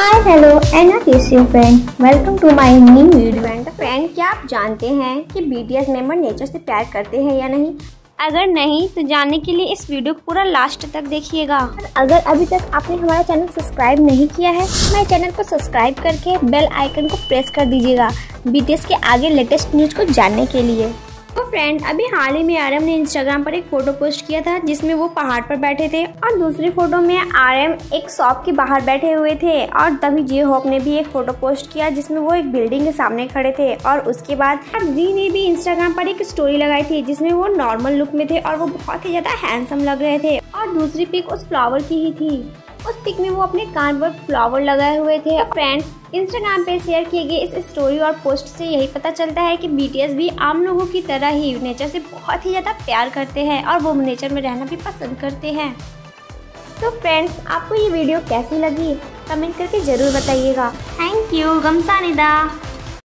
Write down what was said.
Hi hello Anna this you friend welcome to my new video and friend क्या आप जानते हैं कि बीटीएस मेंबर नेचर से प्यार करते हैं या नहीं? अगर नहीं तो जानने के लिए इस वीडियो को पूरा लास्ट तक देखिएगा। अगर अभी तक आपने हमारा चैनल सब्सक्राइब नहीं किया है तो हमारे चैनल को सब्सक्राइब करके बेल आइकन को प्रेस कर दीजिएगा। बीटीएस के आगे लेटेस्ट न्यूज़ को जानने के लिए। तो फ्रेंड अभी हाल ही में आरएम ने इंस्टाग्राम पर एक फ़ोटो पोस्ट किया था, जिसमें वो पहाड़ पर बैठे थे और दूसरी फ़ोटो में आरएम एक शॉप के बाहर बैठे हुए थे और तभी जे होप ने भी एक फ़ोटो पोस्ट किया, जिसमें वो एक बिल्डिंग के सामने खड़े थे और उसके बाद जी ने भी इंस्टाग्राम पर एक स्टोरी लगाई थी, जिसमें वो नॉर्मल लुक में थे और वो बहुत ही ज़्यादा हैंडसम लग रहे थे और दूसरी पिक उस फ्लावर की ही थी। उस पिक में वो अपने कान पर फ्लावर लगाए हुए थे। फ्रेंड्स इंस्टाग्राम पे शेयर किए गए इस स्टोरी और पोस्ट से यही पता चलता है कि बीटीएस भी आम लोगों की तरह ही नेचर से बहुत ही ज़्यादा प्यार करते हैं और वो नेचर में रहना भी पसंद करते हैं। तो फ्रेंड्स आपको ये वीडियो कैसी लगी? कमेंट करके ज़रूर बताइएगा। Thank you गमसा Nida